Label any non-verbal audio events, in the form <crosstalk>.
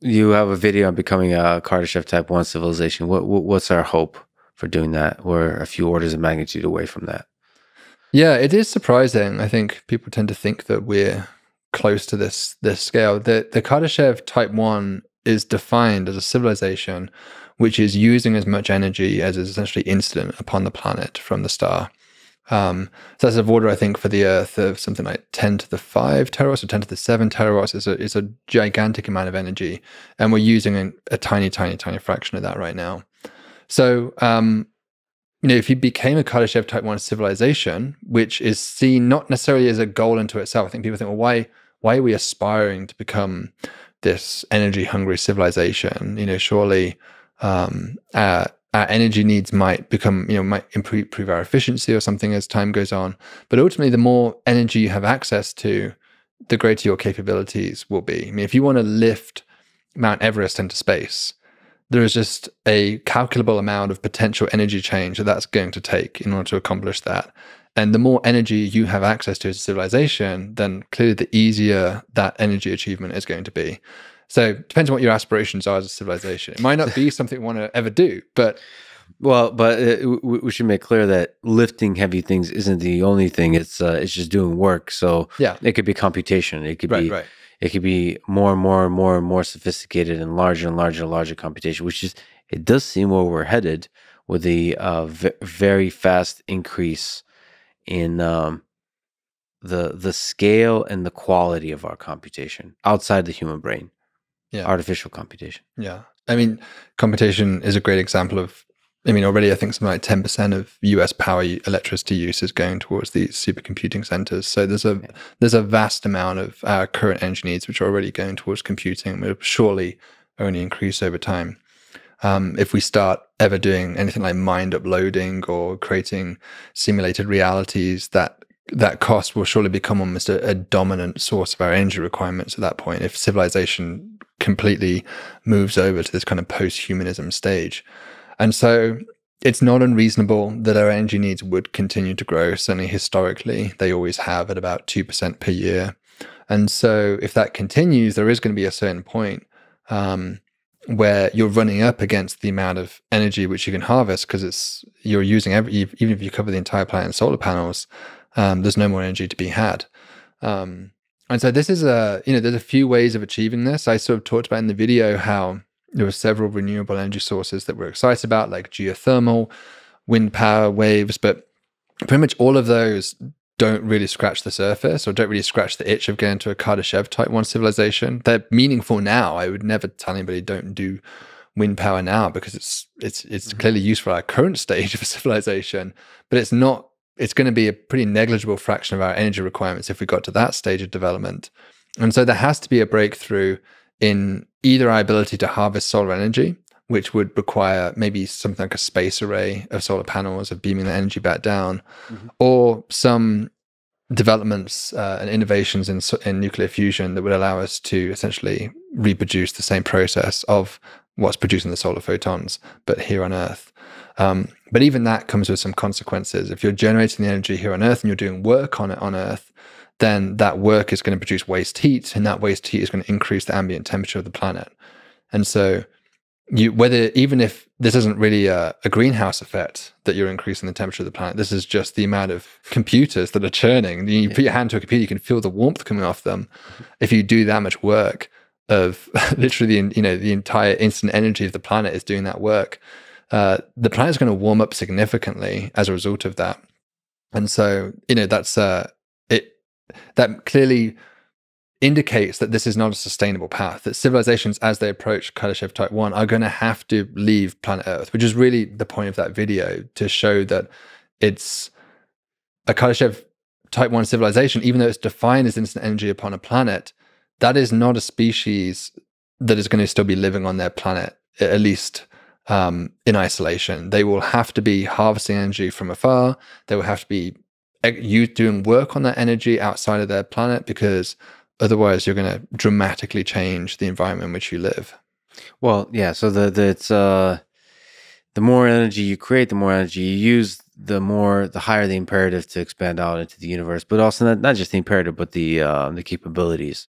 you have a video on becoming a Kardashev Type One civilization. What, what what's our hope for doing that? We're a few orders of magnitude away from that. Yeah, it is surprising. I think people tend to think that we're close to this this scale. The the Kardashev Type One is defined as a civilization which is using as much energy as is essentially incident upon the planet from the star. Um, so that's of order, I think, for the Earth of something like 10 to the 5 terawatts or 10 to the 7 terawatts. It's a, it's a gigantic amount of energy. And we're using a, a tiny, tiny, tiny fraction of that right now. So, um, you know, if you became a Kardashev type 1 civilization, which is seen not necessarily as a goal into itself, I think people think, well, why, why are we aspiring to become this energy hungry civilization? You know, surely um, our, our energy needs might become, you know, might improve, our efficiency or something as time goes on. But ultimately, the more energy you have access to, the greater your capabilities will be. I mean, if you want to lift Mount Everest into space, there is just a calculable amount of potential energy change that that's going to take in order to accomplish that. And the more energy you have access to as a civilization, then clearly the easier that energy achievement is going to be. So it depends on what your aspirations are as a civilization. It might not be something you want to ever do, but well, but uh, we should make clear that lifting heavy things isn't the only thing. It's uh, it's just doing work. So yeah, it could be computation. It could right, be right. it could be more and more and more and more sophisticated and larger and larger and larger computation. Which is it does seem where we're headed with the uh, v- very fast increase in um, the the scale and the quality of our computation outside the human brain yeah. artificial computation. Yeah. I mean, computation is a great example of, I mean, already I think something like 10% of US power electricity use is going towards these supercomputing centers. So there's a, yeah. there's a vast amount of our current energy needs, which are already going towards computing, will surely only increase over time. Um, if we start ever doing anything like mind uploading or creating simulated realities, that that cost will surely become almost a, a, dominant source of our energy requirements at that point. If civilization completely moves over to this kind of post-humanism stage. And so it's not unreasonable that our energy needs would continue to grow. Certainly historically, they always have at about 2% per year. And so if that continues, there is going to be a certain point um, where you're running up against the amount of energy which you can harvest because it's you're using every even if you cover the entire planet in solar panels, um, there's no more energy to be had. Um, and so this is a, you know, there's a few ways of achieving this. I sort of talked about in the video how there were several renewable energy sources that we're excited about, like geothermal, wind power, waves, but pretty much all of those don't really scratch the surface or don't really scratch the itch of getting to a Kardashev type one civilization. They're meaningful now. I would never tell anybody don't do wind power now because it's it's it's mm-hmm. clearly useful at our current <laughs> stage of civilization, but it's not it's going to be a pretty negligible fraction of our energy requirements if we got to that stage of development. And so there has to be a breakthrough in either our ability to harvest solar energy, which would require maybe something like a space array of solar panels of beaming the energy back down, mm-hmm. or some developments uh, and innovations in, in nuclear fusion that would allow us to essentially reproduce the same process of what's producing the solar photons, but here on Earth. Um, but even that comes with some consequences. If you're generating the energy here on Earth and you're doing work on it on Earth, then that work is going to produce waste heat, and that waste heat is going to increase the ambient temperature of the planet. And so, you whether even if this isn't really a, a, greenhouse effect that you're increasing the temperature of the planet, this is just the amount of computers that are churning. You put your hand to a computer, you can feel the warmth coming off them. If you do that much work of <laughs> literally, you know, the entire instant energy of the planet is doing that work uh, the planet is going to warm up significantly as a result of that. And so, you know, that's uh, it. That clearly indicates that this is not a sustainable path. That civilizations, as they approach Kardashev Type One, are going to have to leave planet Earth, which is really the point of that video to show that it's a Kardashev Type One civilization, even though it's defined as instant energy upon a planet. That is not a species that is going to still be living on their planet, at least um, in isolation. They will have to be harvesting energy from afar. They will have to be you doing work on that energy outside of their planet because otherwise you're going to dramatically change the environment in which you live. Well, yeah. So the, the it's uh, the more energy you create, the more energy you use, the more the higher the imperative to expand out into the universe. But also not, not just the imperative, but the uh, the capabilities.